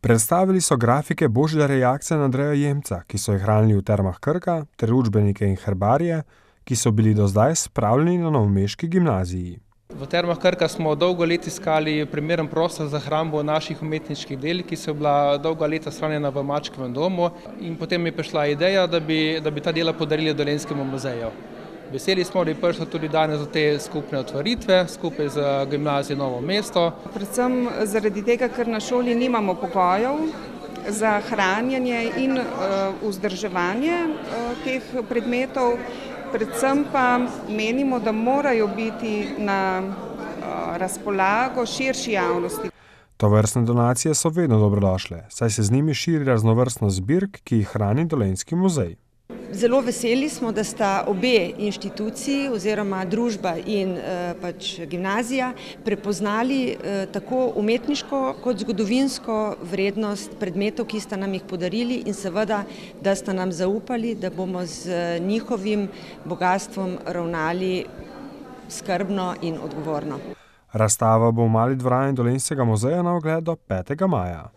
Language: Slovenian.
Predstavili so grafike Božja reakcija na Andreja Jemca, ki so jih hranili v termah Krka, ter učbenike in herbarije, ki so bili do zdaj spravljeni na novomeški gimnaziji. V termah Krka smo dolgo let iskali primeren prostor za hrambo naših umetniških del, ki so bila dolga leta shranjena v Mačkovem domu in potem je prišla ideja, da bi, da bi ta dela podarili Dolenjskemu muzeju. Veseli smo, da je prišlo tudi danes do te skupne otvoritve skupaj z gimnazijo Novo mesto. Predvsem zaradi tega, ker na šoli nimamo pogojev za hranjenje in vzdrževanje teh predmetov, predvsem pa menimo, da morajo biti na razpolago širši javnosti. Tovrstne donacije so vedno dobrodošle, saj se z njimi širi raznovrstnost zbirk, ki jih hrani Dolenjski muzej. Zelo veseli smo, da sta obe inštituciji oziroma družba in pač gimnazija prepoznali tako umetniško kot zgodovinsko vrednost predmetov, ki sta nam jih podarili, in seveda, da sta nam zaupali, da bomo z njihovim bogastvom ravnali skrbno in odgovorno. Razstava bo v Mali dvorani Dolenjskega muzeja na ogled do petega maja.